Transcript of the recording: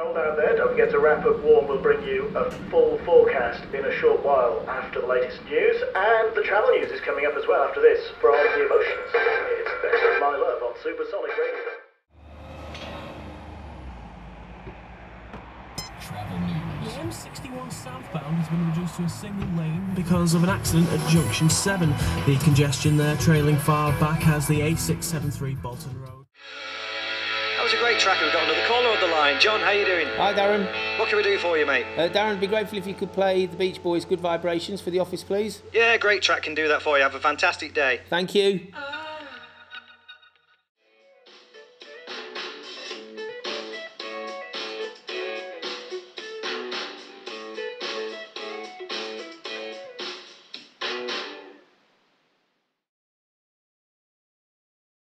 cold out there. Don't forget to wrap up warm. We'll bring you a full forecast in a short while after the latest news. And the travel news is coming up as well after this from The Emotions. It's Best of My Love on Supersonic Radio. Travel news. The M61 southbound has been reduced to a single lane because of an accident at junction 7. The congestion there trailing far back as the A673 Bolton Road. That was a great track. We've got another caller on the line. John, how you doing? Hi, Darren. What can we do for you, mate? Uh, Darren, I'd be grateful if you could play the Beach Boys' Good Vibrations for the office, please. Yeah, great track can do that for you. Have a fantastic day. Thank you. Uh,